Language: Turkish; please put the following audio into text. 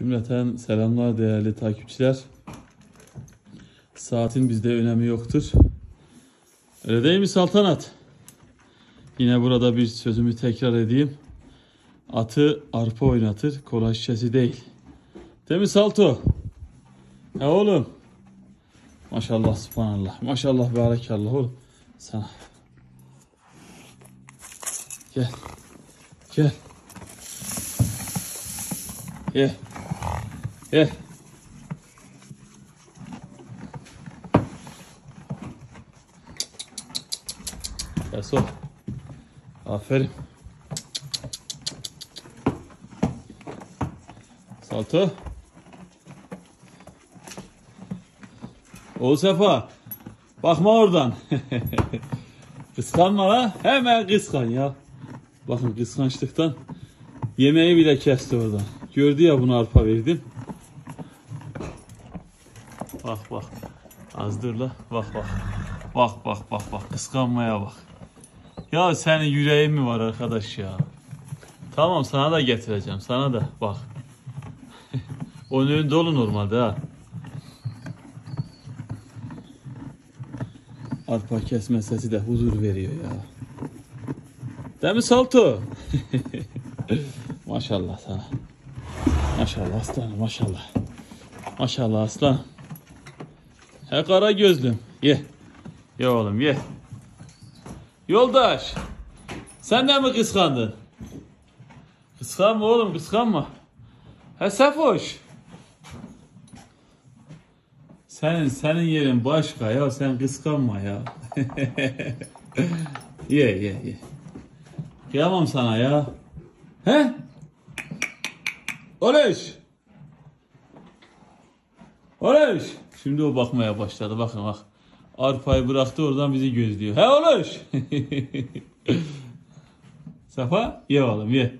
Cümleten selamlar değerli takipçiler. Saatin bizde önemi yoktur. Öyle değil mi saltanat? Yine burada bir sözümü tekrar edeyim. Atı arpa oynatır, kola şişesi değil. Değil mi Salto? Ya oğlum. Maşallah, subhanallah. Maşallah, berekallah oğlum. Sana. Gel. Gel. Gel. Gel. Gel sol. Aferin. Salto. Oğuz Sefa. Bakma oradan. Kıskanma la. Hemen kıskan ya. Bakın kıskançlıktan yemeği bile kesti oradan. Gördü ya bunu arpa verdim. Bak bak. Az. Bak bak. Bak bak bak bak. Kıskanmaya bak. Ya senin yüreğin mi var arkadaş ya? Tamam sana da getireceğim. Sana da bak. Onun dolu normalde ha. Arpa kesme sesi de huzur veriyor ya. Değil mi Salto? maşallah sana. Maşallah aslanım maşallah. Maşallah aslan. He kara gözlüm. Ye. Ye oğlum ye. Yoldaş. Sen de mi kıskandın? Kıskanma oğlum kıskanma. He Sefoş. Senin senin yerin başka ya sen kıskanma ya. ye ye ye. Kıyamam sana ya. He? Oleş. Oleş. Şimdi o bakmaya başladı. Bakın bak. Arpayı bıraktı oradan bizi gözlüyor. He Oleş. Safa ye oğlum ye.